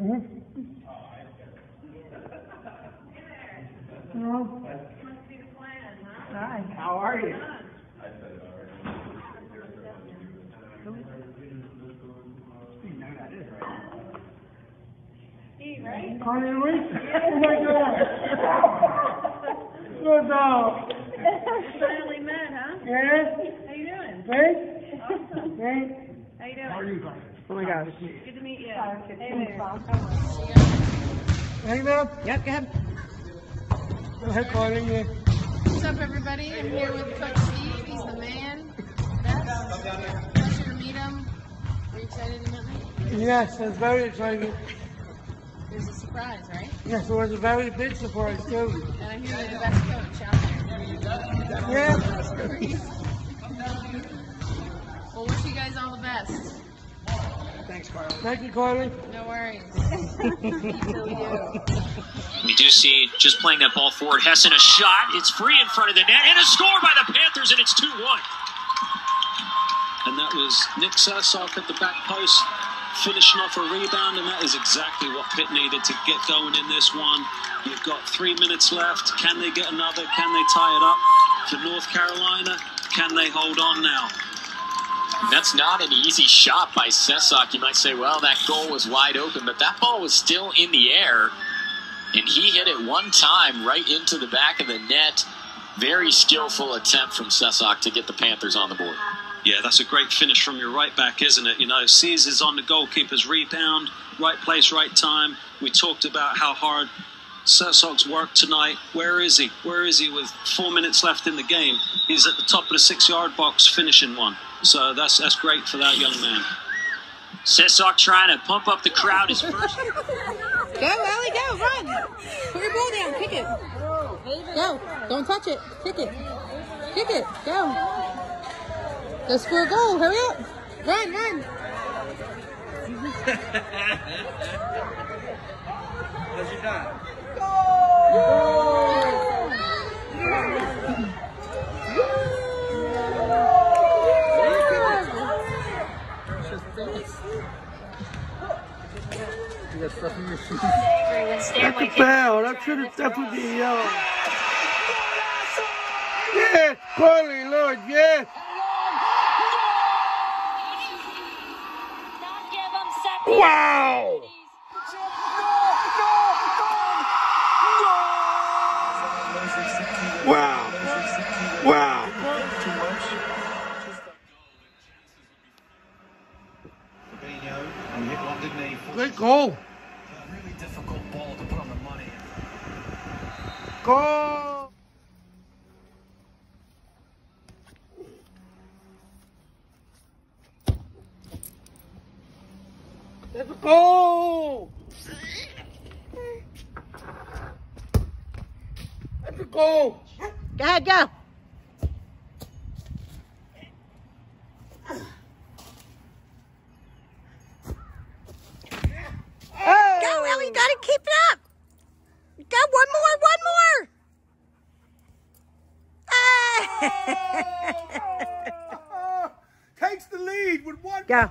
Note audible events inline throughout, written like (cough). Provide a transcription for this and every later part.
Mhm. No. Hi, how are you? You know that is right. Right? Connie Oh my God. Good dog. Finally met, huh? Yeah? How you doing? Hey? Awesome. Hey? How you How are you? Oh my gosh. Good to meet you. Hey there. Hey, man. Yep, go ahead. Go ahead, Connie. Yeah. What's up, everybody? I'm here with Coach Steve. He's the man. Best. Pleasure to meet him. Are you excited to meet me? Yes, it's very exciting. There's a surprise, right? Yes, it was a very big surprise, too. And I hear you're the best coach out there. Yeah. Well, wish you guys all the best. Thank you, Connie. No worries. (laughs) We do see just playing that ball forward. Hessen a shot. It's free in front of the net and a score by the Panthers, and it's 2 1. and that was Nick Sassock at the back post, finishing off a rebound, and that is exactly what Pitt needed to get going in this one. You've got three minutes left. Can they get another? Can they tie it up for North Carolina? Can they hold on now? That's not an easy shot by Sesok. You might say, well, that goal was wide open, but that ball was still in the air, and he hit it one time right into the back of the net. Very skillful attempt from Sesok to get the Panthers on the board. Yeah, that's a great finish from your right back, isn't it? You know, Caesar's on the goalkeeper's rebound, right place, right time. We talked about how hard Sursok's work tonight. Where is he? Where is he with four minutes left in the game? He's at the top of the six yard box finishing one. So that's that's great for that young man. Sesok trying to pump up the crowd. His first Go, Ellie, go, run. Put your ball down, kick it. Go. Don't touch it. Kick it. Kick it. Go. Go score a goal. Hurry up. Run, run. (laughs) Foul. That should have definitely. Yes, Connie, Lord, yes. Wow. Wow. Great goal. Really difficult ball to put on the money. Goal. Let's go. Let's go. Go ahead, go. Go, Ellie, you gotta keep it up. Go, one more, one more. (laughs) Takes the lead with one. Go.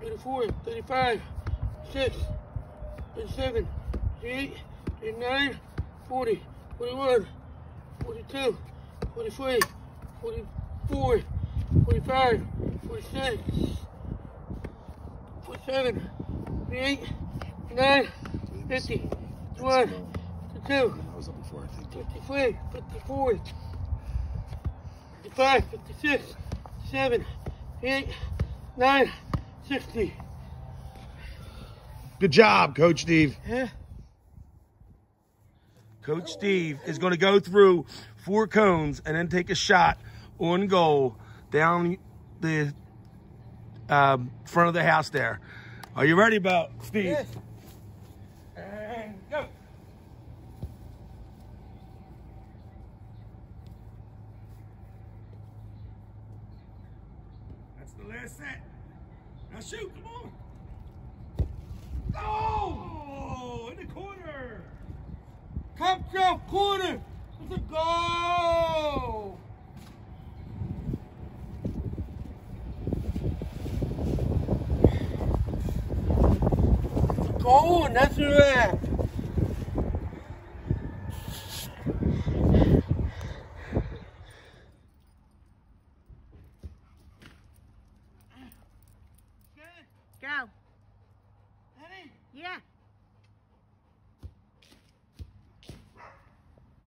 thirty-four, thirty-five, six, thirty-seven, thirty-eight, thirty-nine, forty, forty-one, forty-two, forty-three, forty-four, forty-five, forty-six, forty-seven, forty-eight, fifty-nine, fifty, fifty-one, fifty-two, fifty-three, fifty-four, 55, 56, 7, 8, 9, 60. Good job, Coach Steve. Yeah. Coach Steve is going to go through four cones and then take a shot on goal down the um, front of the house there. Are you ready, Bo? Steve? Yes. And go. That's the last set. Now shoot, come on. Oh! oh, in the corner. Top shelf corner. It's a goal. It's that's